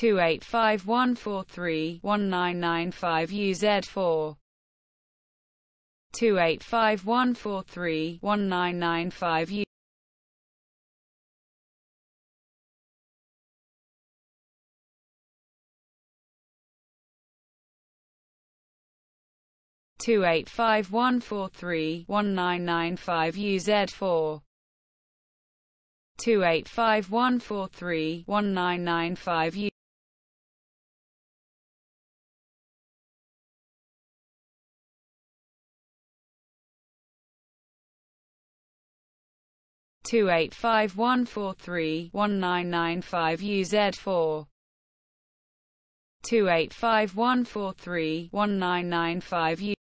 2851431995UZ4 2851431995U two eight five one four three one nine nine five UZ four. two eight five one four three one nine nine five U Two eight five one four three one nine nine five U Z four. Two eight five one four three one nine nine five U.